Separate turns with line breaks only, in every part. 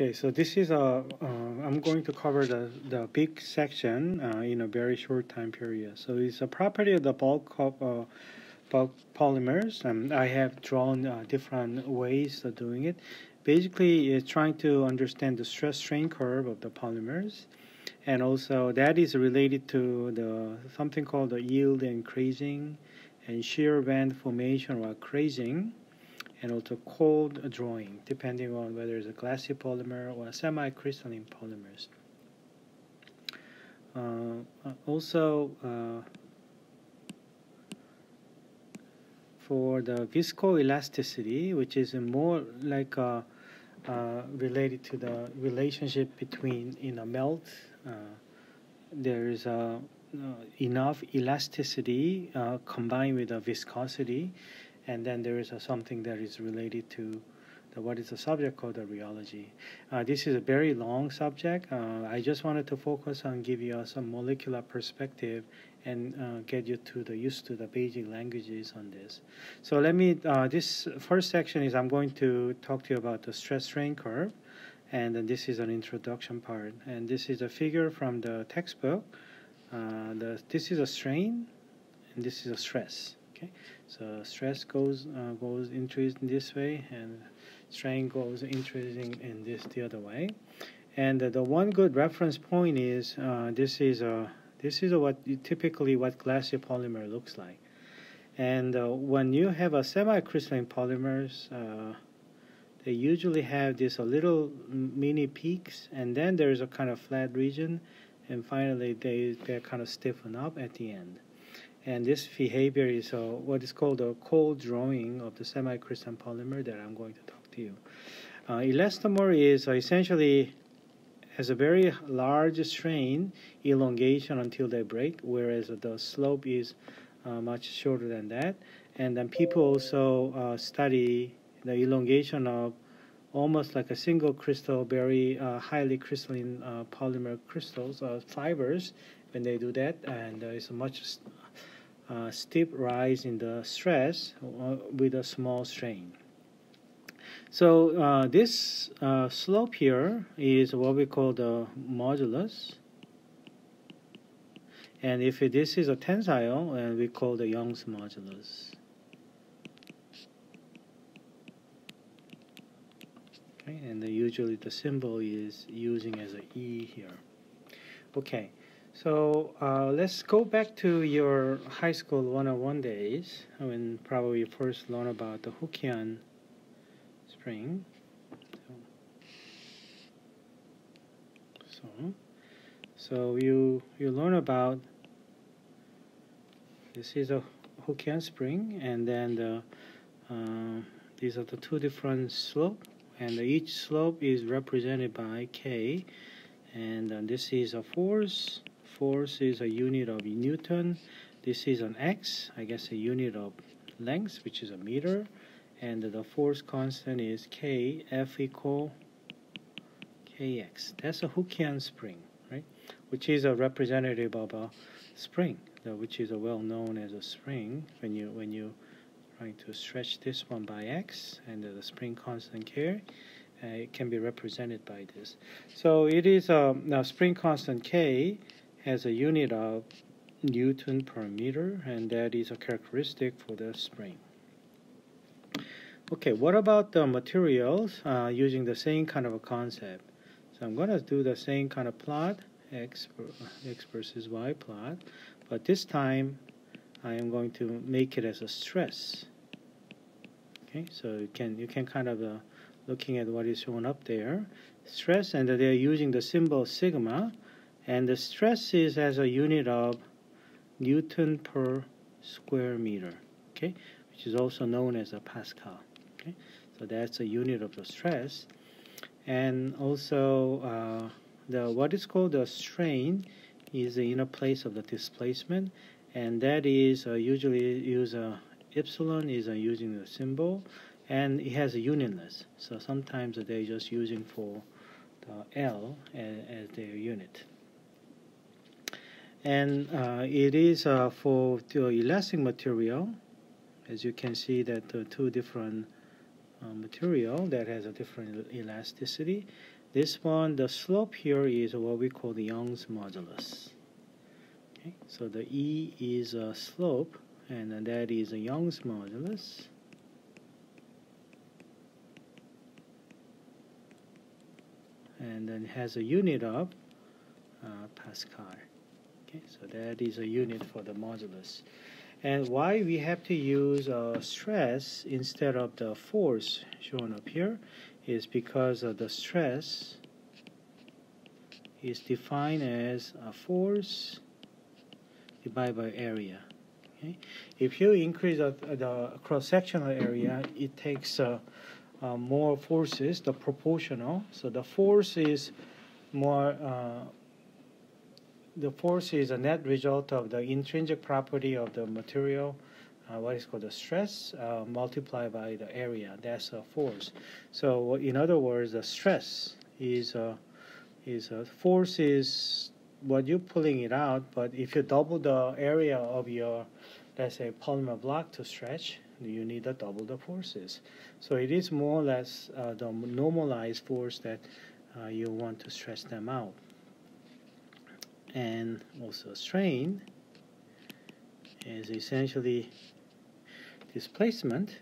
Okay, so this is a. Uh, I'm going to cover the the big section uh, in a very short time period. So it's a property of the bulk of uh, bulk polymers, and I have drawn uh, different ways of doing it. Basically, it's trying to understand the stress strain curve of the polymers, and also that is related to the something called the yield and crazing, and shear band formation or crazing and also cold drawing, depending on whether it's a glassy polymer or a semi-crystalline polymers. Uh, uh, also, uh, for the viscoelasticity, which is more like uh, uh, related to the relationship between in a melt, uh, there is enough elasticity combined with the viscosity and then there is a, something that is related to the, what is the subject called the rheology. Uh, this is a very long subject. Uh, I just wanted to focus on give you some molecular perspective and uh, get you to the used to the basic languages on this. So let me. Uh, this first section is I'm going to talk to you about the stress strain curve, and then this is an introduction part. And this is a figure from the textbook. Uh, the, this is a strain, and this is a stress. Okay, so stress goes uh, goes increasing this way, and strain goes increasing in this the other way. And uh, the one good reference point is uh, this is a this is a what typically what glassy polymer looks like. And uh, when you have a semi-crystalline polymers, uh, they usually have this a little mini peaks, and then there's a kind of flat region, and finally they they kind of stiffen up at the end. And this behavior is uh, what is called a cold drawing of the semi-crystalline polymer that I'm going to talk to you. Uh, elastomer is uh, essentially has a very large strain elongation until they break, whereas the slope is uh, much shorter than that. And then people also uh, study the elongation of almost like a single crystal, very uh, highly crystalline uh, polymer crystals, uh, fibers, when they do that, and it's a much uh, steep rise in the stress uh, with a small strain. So uh, this uh, slope here is what we call the modulus. And if this is a tensile, and we call the Young's modulus. Okay, and usually the symbol is using as a E here. Okay, so uh, let's go back to your high school 101 days when probably you first learned about the Hookean spring. So, so you you learn about this is a Hookean spring, and then the uh, these are the two different slope, and each slope is represented by k, and uh, this is a force force is a unit of Newton. This is an x, I guess a unit of length, which is a meter. And the force constant is K, F equal Kx. That's a Hookean spring, right? Which is a representative of a spring, which is a well known as a spring when you when you trying to stretch this one by x and the spring constant K. Uh, it can be represented by this. So it is a now spring constant K has a unit of Newton per meter, and that is a characteristic for the spring. Okay, what about the materials uh, using the same kind of a concept? So I'm going to do the same kind of plot, x, x versus y plot, but this time I am going to make it as a stress. Okay, so you can you can kind of uh, looking at what is shown up there, stress, and they're using the symbol sigma and the stress is as a unit of Newton per square meter, okay, which is also known as a Pascal. Okay, so that's a unit of the stress, and also uh, the what is called the strain is the inner place of the displacement, and that is uh, usually use a epsilon is uh, using the symbol, and it has a unitless. So sometimes they're just using for the L as, as their unit and uh, it is uh, for the elastic material as you can see that the two different uh, material that has a different elasticity. This one, the slope here is what we call the Young's modulus. Okay, so the E is a slope, and that is a Young's modulus. And then has a unit of uh, Pascal. Okay, so that is a unit for the modulus. And why we have to use uh, stress instead of the force shown up here is because of the stress is defined as a force divided by area. Okay? If you increase the, the cross-sectional area, it takes uh, uh, more forces, the proportional. So the force is more uh, the force is a net result of the intrinsic property of the material, uh, what is called the stress, uh, multiplied by the area. That's a force. So in other words, the stress is a, is a force is what you're pulling it out, but if you double the area of your, let's say, polymer block to stretch, you need to double the forces. So it is more or less uh, the normalized force that uh, you want to stretch them out and also strain is essentially displacement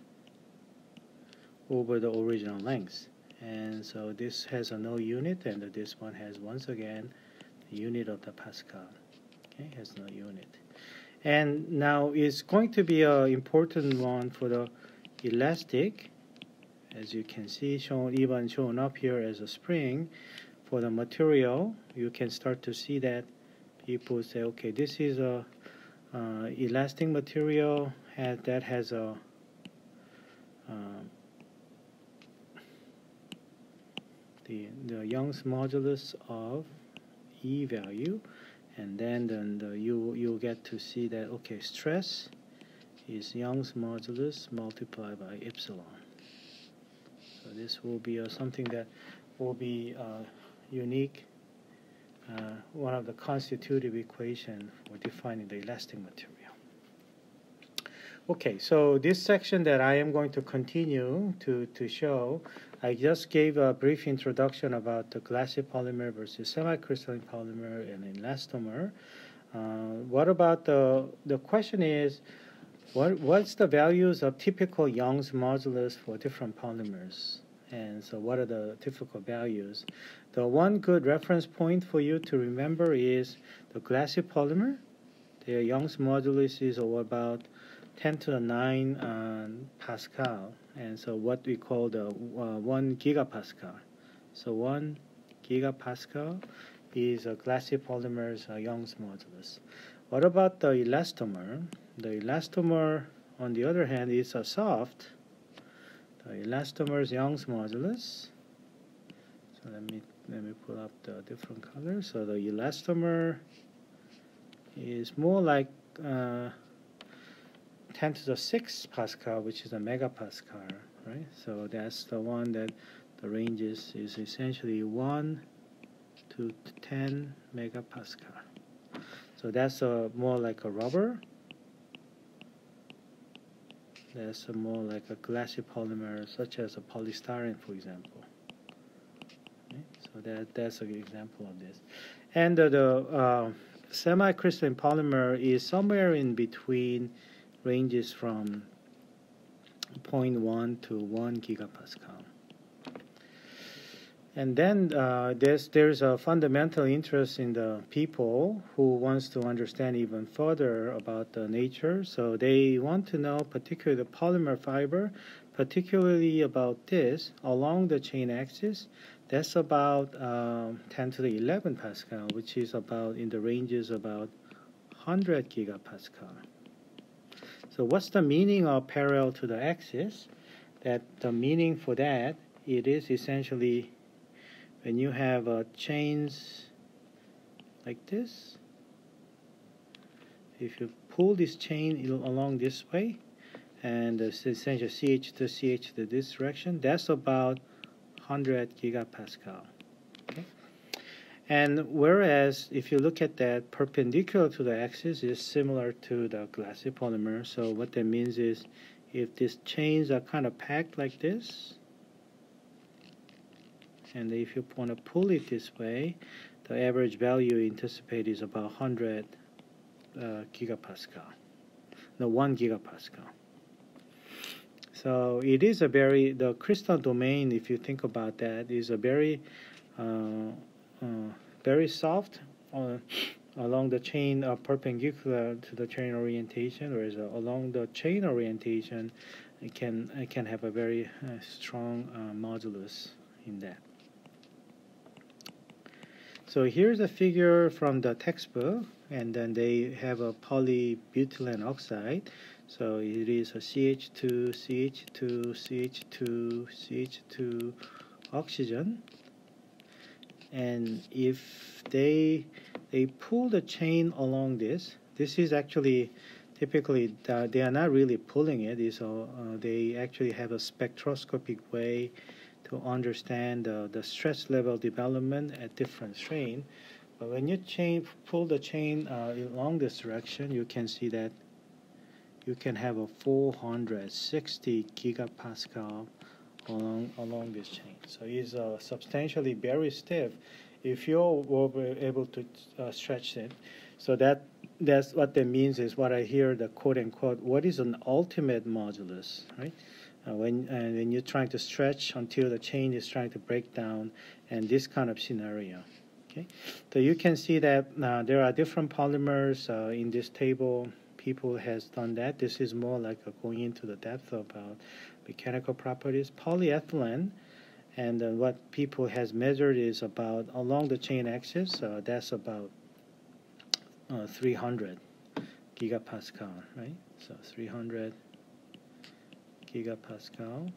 over the original length. And so this has a no unit, and this one has once again the unit of the Pascal. Okay, has no unit. And now it's going to be an important one for the elastic, as you can see, shown even shown up here as a spring. For the material, you can start to see that people say, okay, this is a uh, elastic material has, that has a uh, the the Young's modulus of E value, and then then the, you you get to see that okay, stress is Young's modulus multiplied by epsilon. So this will be uh, something that will be uh, unique uh, one of the constitutive equation for defining the elastic material. Okay, so this section that I am going to continue to, to show, I just gave a brief introduction about the glassy polymer versus semi-crystalline polymer and elastomer. Uh, what about the, the question is, what, what's the values of typical Young's modulus for different polymers? And so what are the typical values? The one good reference point for you to remember is the glassy polymer. The Young's modulus is about 10 to the 9 uh, Pascal, and so what we call the uh, 1 gigapascal. So 1 gigapascal is a glassy polymer's uh, Young's modulus. What about the elastomer? The elastomer, on the other hand, is a soft. The elastomer's Young's modulus. So let me let me pull up the different colors. So the elastomer is more like uh, 10 to the 6 Pascal, which is a megapascal, right? So that's the one that the range is, is essentially 1 to 10 megapascal. So that's a, more like a rubber. That's a more like a glassy polymer, such as a polystyrene, for example. So that that's an example of this. And uh, the uh, semi-crystalline polymer is somewhere in between ranges from 0.1 to 1 gigapascal. And then uh, there's there's a fundamental interest in the people who wants to understand even further about the nature. So they want to know particularly the polymer fiber, particularly about this along the chain axis. That's about um, 10 to the 11 Pascal, which is about in the ranges about 100 gigapascal. So what's the meaning of parallel to the axis? That the meaning for that it is essentially when you have uh, chains like this. If you pull this chain along this way, and uh, essentially CH2 CH to this direction, that's about 100 gigapascal. Okay? And whereas if you look at that perpendicular to the axis is similar to the glassy polymer, so what that means is if these chains are kind of packed like this, and if you want to pull it this way, the average value anticipated is about 100 uh, gigapascal, no, 1 gigapascal. So it is a very, the crystal domain, if you think about that, is a very, uh, uh, very soft uh, along the chain uh, perpendicular to the chain orientation, whereas uh, along the chain orientation, it can, it can have a very uh, strong modulus in that. So here's a figure from the textbook, and then they have a polybutylene oxide. So it is a CH2, CH2, CH2, CH2 oxygen. And if they they pull the chain along this, this is actually typically they are not really pulling it. Is uh, they actually have a spectroscopic way to understand uh, the stress level development at different strain. But when you chain, pull the chain uh, along this direction, you can see that you can have a 460 gigapascal along along this chain. So it's uh, substantially very stiff if you were able to uh, stretch it. So that that's what that means is what I hear the quote unquote what is an ultimate modulus, right? Uh, when uh, when you're trying to stretch until the chain is trying to break down, and this kind of scenario. Okay, so you can see that uh, there are different polymers uh, in this table. People has done that. This is more like going into the depth about mechanical properties. Polyethylene, and uh, what people has measured is about along the chain axis. Uh, that's about 300 gigapascal, right? So 300 gigapascal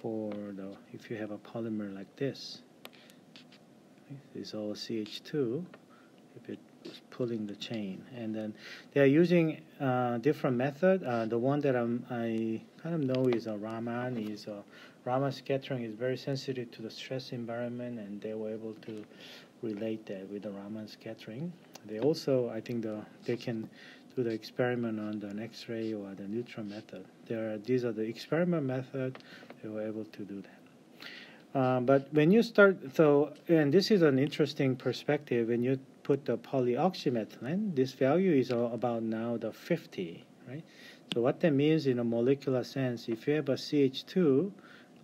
for the if you have a polymer like this. Is all CH2 if it's pulling the chain. And then they are using uh, different method. Uh, the one that I'm, I kind of know is a Raman is a Raman scattering is very sensitive to the stress environment and they were able to relate that with the Raman scattering. They also I think the they can do the experiment on the X-ray or the neutron method. There are, these are the experiment method. They were able to do that. Uh, but when you start, so and this is an interesting perspective. When you put the polyoxymethylene, this value is about now the 50, right? So what that means in a molecular sense, if you have a CH2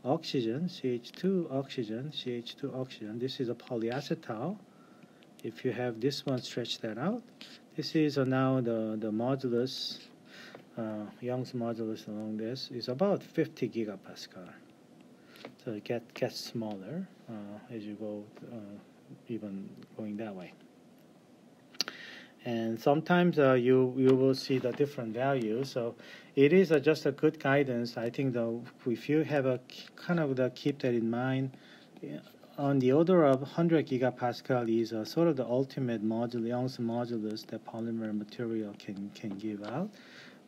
oxygen, CH2 oxygen, CH2 oxygen, this is a polyacetal. If you have this one, stretch that out, this is now the, the modulus, uh, Young's modulus along this is about 50 gigapascal. So it get, gets smaller uh, as you go uh, even going that way. And sometimes uh, you you will see the different values. So it is uh, just a good guidance. I think though if you have a kind of the keep that in mind, on the order of 100 gigapascal is uh, sort of the ultimate modulus, Young's modulus that polymer material can, can give out.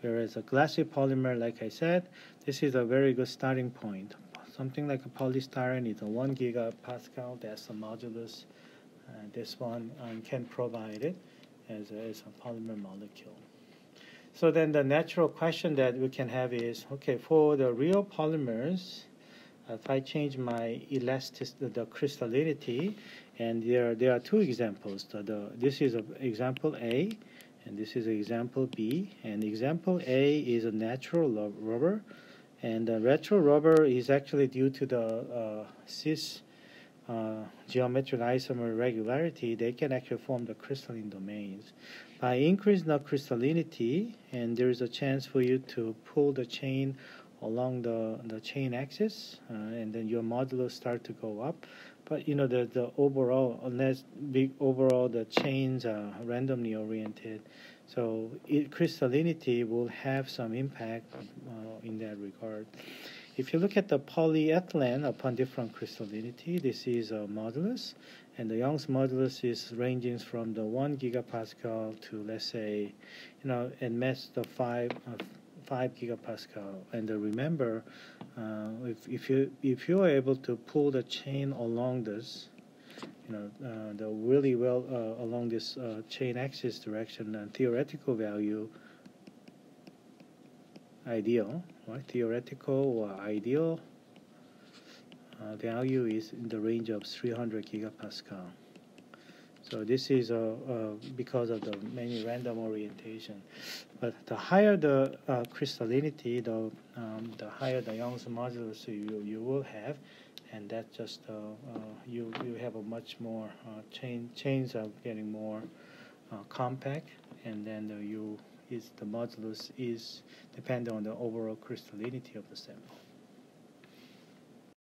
Whereas a glassy polymer, like I said, this is a very good starting point. Something like a polystyrene is a 1 gigapascal, that's a modulus. Uh, this one um, can provide it as a, as a polymer molecule. So then the natural question that we can have is, okay, for the real polymers, if I change my elastic, the crystallinity, and there, there are two examples. The, this is a, example A, and this is example B. And example A is a natural rubber, and the retro rubber is actually due to the uh, cis uh, geometric isomer regularity, they can actually form the crystalline domains. By increasing the crystallinity, and there is a chance for you to pull the chain along the, the chain axis, uh, and then your modulus start to go up. But you know the, the overall, unless big overall the chains are randomly oriented, so it, crystallinity will have some impact uh, in that regard. If you look at the polyethylene upon different crystallinity, this is a modulus, and the Young's modulus is ranging from the one gigapascal to let's say, you know, at mass the five uh, 5 gigapascal. And uh, remember, uh, if, if, you, if you are able to pull the chain along this, you know, uh, the really well uh, along this uh, chain axis direction and theoretical value, ideal, right? Theoretical or ideal uh, value is in the range of 300 gigapascal. So this is uh, uh, because of the many random orientation. But the higher the uh, crystallinity, the um, the higher the Young's modulus you, you will have, and that just uh, uh, you you have a much more uh, chain chains are getting more compact, and then the you is the modulus is dependent on the overall crystallinity of the sample.